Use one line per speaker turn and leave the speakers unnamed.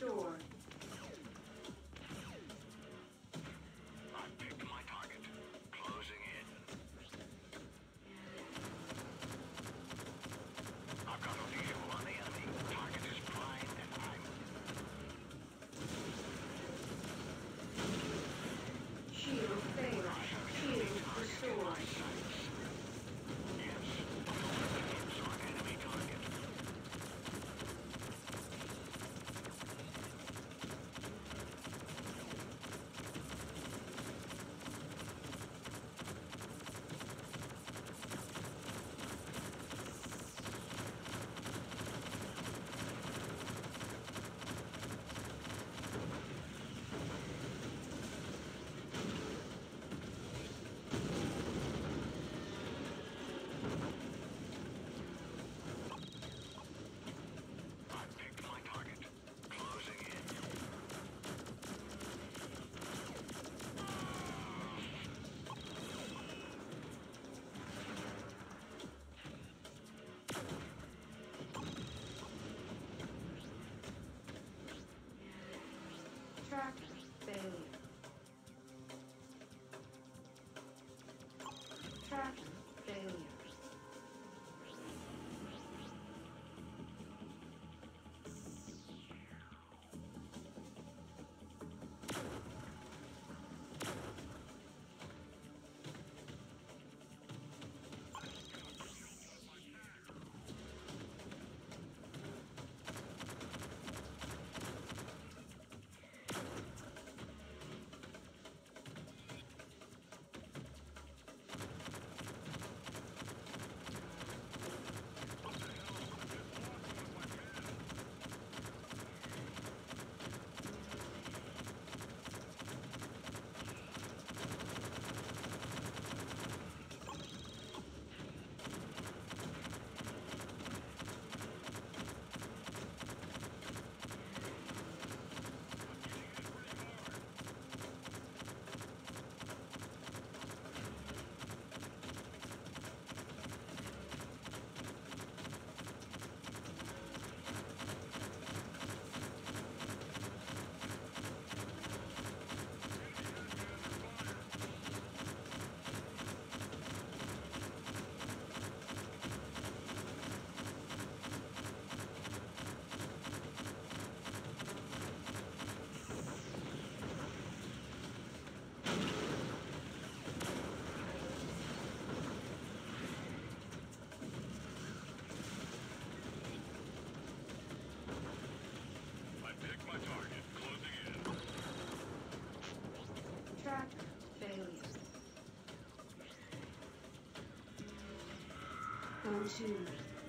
store. 楽。